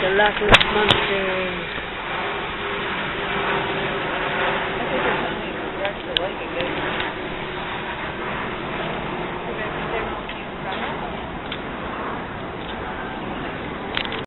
the last of uh, I think there's something the leg again.